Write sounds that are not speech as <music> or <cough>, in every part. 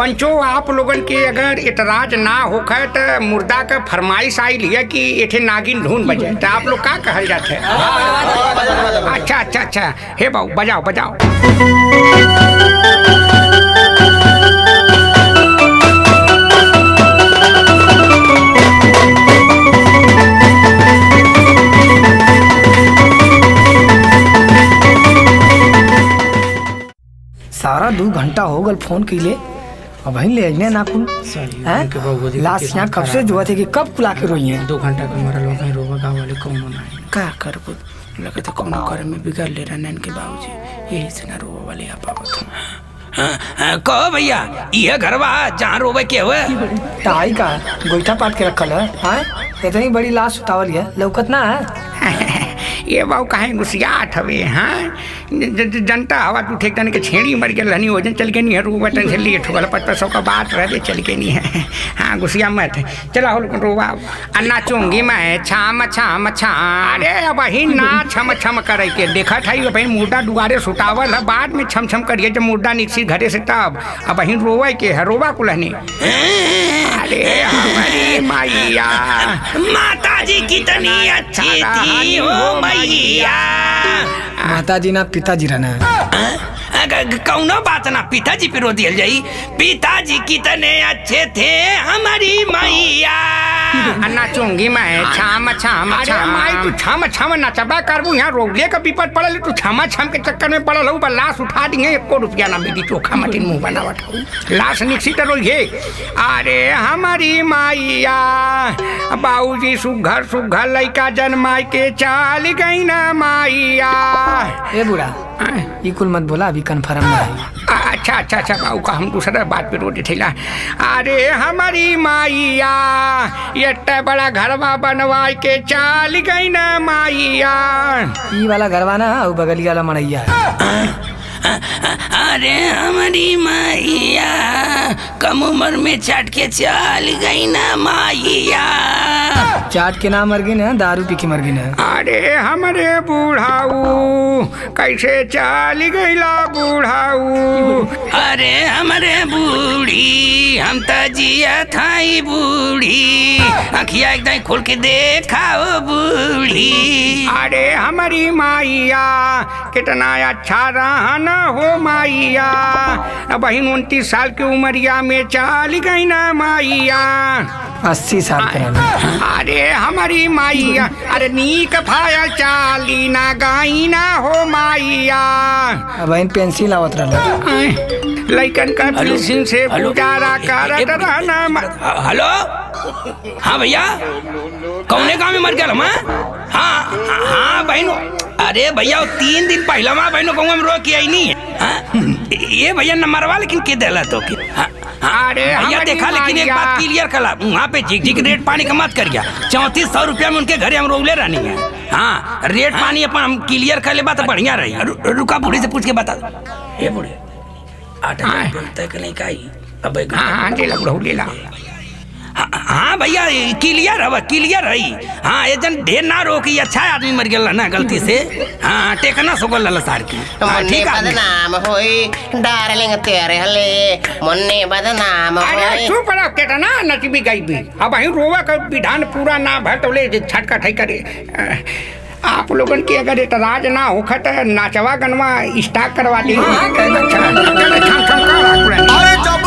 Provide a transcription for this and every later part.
पंचो आप लोगन के अगर इतराज ना होखे तो मुर्दा का फरमाइश आई लिया कि एठे नागिन ढूंढ बजे। तो आप लोग का कहल जाते अच्छा अच्छा अच्छा। हे बाबू, बजाओ बजाओ। सारा दू घंटा हो गल फ़ोन कैले। अब वहीं ले अजने ना कुल हैं? लाश यहाँ कब से जुआ थे कि कब कुला के रोई हैं? दो घंटा का मरल हो कहीं रोबा गाँव वाले कौनो नहीं का करबो लगे तो कौनो करे में बिगड़ ले रहा नैन के बाबूजी। यही से ना रोबा वाले आ पावत कहो भैया? ये घरवा जहाँ रोबे के हुए। ताई का गोईठा पाट के रखल है हैं? इतनी बड़ी लाश उठावल है। लौकत ना है। ये बाबू काहे गुस्सियात हवे हाँ? जनता हवा तू ठेक तन के छेड़ी मर गेल हनी ओजन चल के नहीं है रूबा तन से लिए ठोकल पत्ता सौ का बात रह चल के नहीं है। हाँ गुस्सिया मत। चला हो रोबा आ नाचूँगी मैं छाम छाम छाम। अरे अब ही ना छम छम करे के। देखा था भाई मुर्दा दुआरे सुतावल है बाद में छम छम करिए जब मुर्दा निकसी घरे से तब। अब ही रोवे के है रोबा कुलहनी अरे हमारी मैया माता जी कितनी अच्छी थी ओ मैया। माता जी ना पिताजी रहना कौनो बात ना पिताजी पे रो दिया जाई। पिताजी कितने अच्छे थे हमारी मैया। <laughs> आ नाचूँगी मैं छाम छाम अरे माई तू छाम छाम नचबा करबू यहाँ रोगले का विपद पड़ल तू छामा छाम के चक्कर में पड़ल हो लाश उठा दिए एको रुपया ना मिली चोखा मटिन मुँह बनावट हो। लाश निकसी तो रोइए अरे हमारी माइया बाबूजी सुघर सुघर लइका जन्माई के चाल गई ना माइया। ए बुढ़ा ये कुल मत बोला अभी कन्फर्म ना अच्छा अच्छा अच्छा बाबू का हम दूसरा बात पे रोटी ठेला। अरे हमारी माइया ये बड़ा घरवा बनवाई के चाल गई ना माइया। ई वाला घरवा ना और बगली वाला मड़ैया अरे हमारी माइया कम उम्र में चट के चल गई ना मैया चाट के नाम मर गई ना दारू पी के मर गई ना। अरे हमारे बूढ़ाऊ कैसे चाल गईला बूढ़ाऊ। अरे हमारे बूढ़ी हम तो जिया थाई बूढ़ी। अखिया एकदम खोल के देखाओ बूढ़ी। अरे हमारी माइया कितना अच्छा रहन हो माइया। बहन उनतीस साल की उमरिया में चाल गई ना माइया। अस्सी साल के अरे हमारी माइया अरे नीक फाया चाली ना गाई ना हो माइया। अब इन पेंसिल आवत रहा लइकन का पेंसिल से गुजारा करत रहना। हेलो? हाँ भैया? कौने गाँव में मर गया हम हाँ हाँ बहनों अरे भैया तीन दिन पहले वहाँ बहनों गाँव में रो के आई नहीं है। हाँ? ये भैया नंबरवा लेकिन के दिला तो? के हाँ, हाँ, भैया देखा लेकिन एक बात क्लियर कला। वहाँ पे झिक झिक रेट पानी का मत कर गया चौंतीस सौ रुपया में उनके घरे हम रोले रहनी है। हाँ रेट पानी अपन हम क्लियर कर ले बात बढ़िया रही। रुका बूढ़ी से पूछ के बता। ये बूढ़े आठ हाँ। तक नहीं काई अब हाँ हाँ ले ला ले ला। हाँ भैया क्लियर हवा क्लियर है हाँ ये जन ढेर ना रो की अच्छा आदमी मर गया ना गलती से हाँ टेकना सो गल सार की हाँ, ठीक है बदनाम होई डार्लिंग तेरे हले मुन्ने बदनाम अरे चुप रहो केटना नचबी गई भी अब अहीं रोवा का विधान पूरा ना भर ले छटका ठई करे आप लोगन के अगर इतराज ना हो नाचवा गनवा स्टार्ट करवा ली अरे जब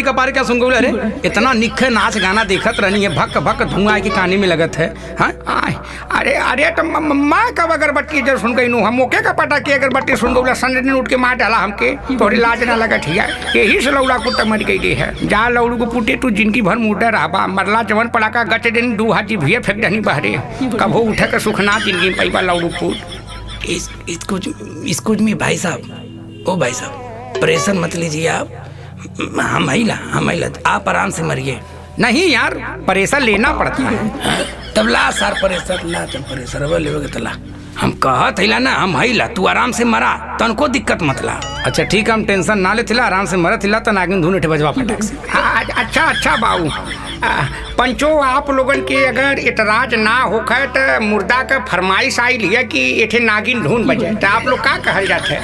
कौन का पार क्या सुन गए रे इतना निखे नाच गाना देखत रहनी है, भक भक धुआँ के काने में लगत है हाँ? अरे अरे तो म- कब अगरबत्ती जब सुन गई नू, हम ओके का पता की अगरबत्ती सुन गई संडे दिन उठ के मार डाला हमके तोरे लाज ना लगत हिया यही से लौड़ा कुत्ता मर गई है। जा लौड़ू को पुटे, तू ज़िंदगी भर मुर्दा रहा मरला जवन पड़ा का गच दिन दू हाथी भुए फेंक दहनी बहरे। कभो उठे के सुखना ज़िंदगी पैबा लौड़ू पुट। इस, इसको इसको में भाई साहब, ओ भाई साहब, प्रेशर मत लीजिए आप। हम महिला हम महिला आप आराम से मरिए। नहीं यार परेशान लेना पड़ता है। हाँ, तब ला सर प्रेशर ला तब प्रेशर अब लेवे के तला हम कहत हिला ना हम हईला तू आराम से मरा तनको दिक्कत मत ला। अच्छा ठीक है हम टेंशन ना ले थिला आराम से मरत हिला तो नागिन धुन उठे बजवा फटक से। अच्छा अच्छा बाबू। पंचो आप लोगन के अगर इतराज ना होखे तो मुर्दा का फरमाइश आई है कि एठे नागिन ढूंढ बजे तो आप लोग का कहल जाते है?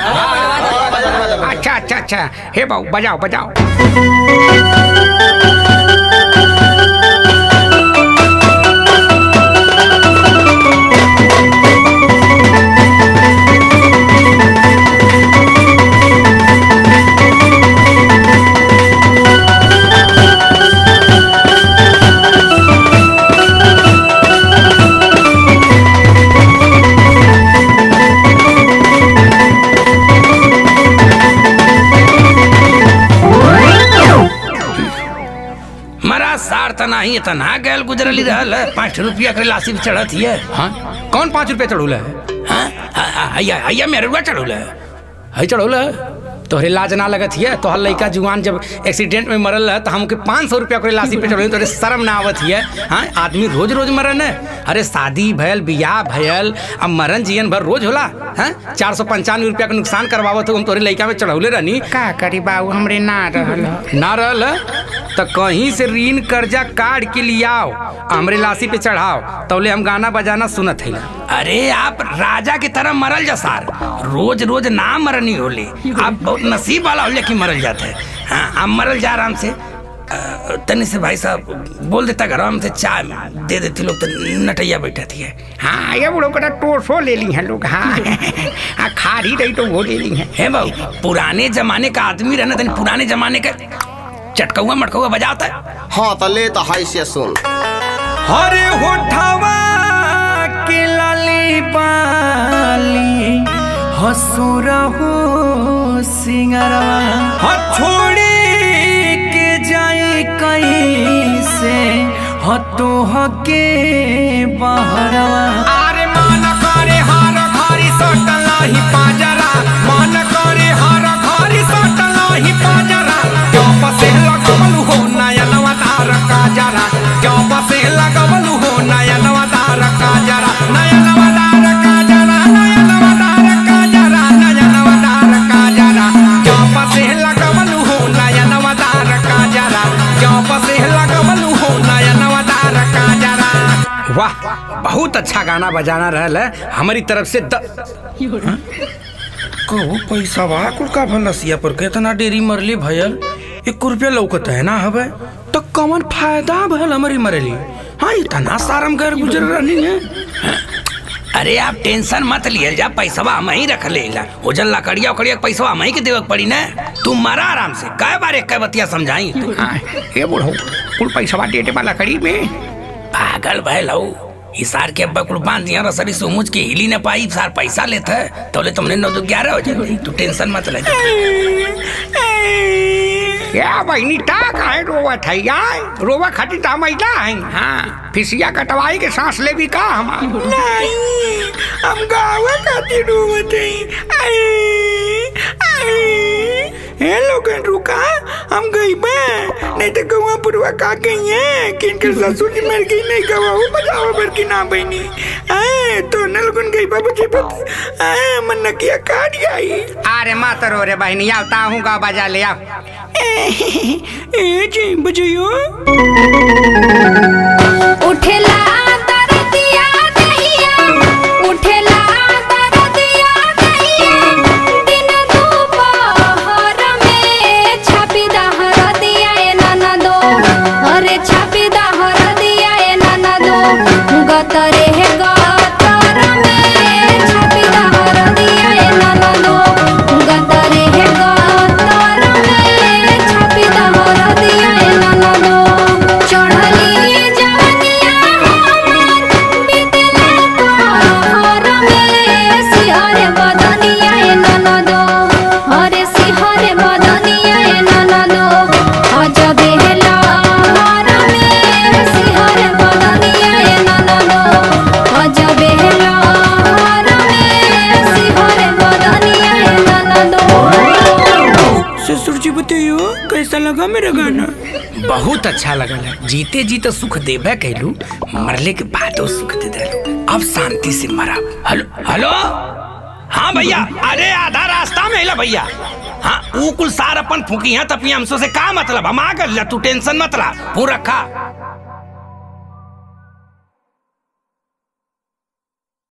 अच्छा अच्छा अच्छा हे बाबू बजाओ बजाओ। सार तना ही तना गैल गुजरली रहल है। पाँच रुपया के लासी पे चढ़त हिय हाँ? कौन पाँच रुपया चढ़ौल है? हाँ? हाँ, हाँ, हैया हैया मेरे रुपया चढ़ौल है। है चढ़ौल है? तोहरे लाज ना लगत हिय तोहर लड़का जुआन जब एक्सीडेंट में मरल है तो हमके पाँच सौ रुपया के लासी पे चढ़ौल तोहरे शर्म ना आवत हिय हाँ? आदमी रोज रोज मरन है। अरे शादी भयल बियाह भयल अब मरन जियन भर रोज होला। हाँ? चार सौ पंचानवे रुपया के नुकसान करवावत हो हम तोहरे लड़का में चढ़ौले रहनी। का करी बाबू हमरे ना रहल ना रहल तो कहीं से ऋण कर्जा काट के लियाओ हमरे लाशी पे चढ़ाओ तौले हम गाना बजाना सुनत है। अरे आप राजा की तरह मरल जा सार। रोज रोज ना मरनी होले। आप बहुत नसीब वाला होले कि मरल जाते हैं। हाँ आप मरल जा आराम से। तनी से भाई साहब बोल देता घर हम से चाय दे देती लोग तो नटैया बैठा थी हाँ ये लोग का टोसो ले ली हैं लोग हाँ। <laughs> हाँ खारी रही तो वो ले ली हैं। है पुराने जमाने का आदमी रहना तनी पुराने जमाने का चटकौआ मटकौआ बजाता है हाँ तो ले तो हाय से सुन। हरे होठवा के लाली बाली हसुर हो सिंगरवा ह छोड़ी के जाई कैसे ह तो के बहरवा। अरे मान करे हार घरी सटला ही पाजरा वाह बहुत अच्छा गाना बजाना रहल है। हमारी तरफ़ से द... कहू पैसा बा कुल का भलसिया पर केतना डेरी मरली भयल। एक रुपया लौकत है ना हवे तो कौन फ़ायदा भल हमारी मरली? हाँ इतना सारम घर गुजर रही है अरे आप टेंशन मत लिए जा पैसा हम ही रख ले ला। ओजन लकड़िया उकड़िया पैसा हम ही के देवे के पड़ी ना। तू मरा आराम से कै बार एक कै बतिया समझाई? हाँ, ये बुढ़ऊ कुल पैसा डेटे वाला कड़ी में। पागल भैल हऊ हिसार के अब्बा कुल बाँध दिया रसरी सोमुच के हिली न पाई सार पैसा लेते है तो ले तुमने नौ दो ग्यारह हो जाती तू टेंशन मत ले क्या बहनी टा काहे रोवा था यार रोवा खाती ता महिला है हाँ फिसिया कटवाई के सांस ले भी का हम नहीं हम गावा खाती रोवत है हे लोग रुका हम गई बे नहीं तो गवा पुरवा का गई है। कि इनके ससुर जी मर गई नहीं गवा वो बजावा बर की ना बहनी। आए तो न लोगन गई बाबू जी पत आए मन किया काट आई अरे माता रो रे बहनी आवता हूँ गा बजा ले आओ। ए जी बजाइयो उठेला बहुत अच्छा लगल है। जीते जी तो सुख देबे कहलू मरले के बाद सुख दे दे अब शांति से मरा। Hello hello? हाँ भैया, अरे आधा रास्ता में भैया। हाँ वो कुल सार अपन फूकी है तपिया हमसो से का मतलब? हम आ गए तू टेंशन मत ला। फू रखा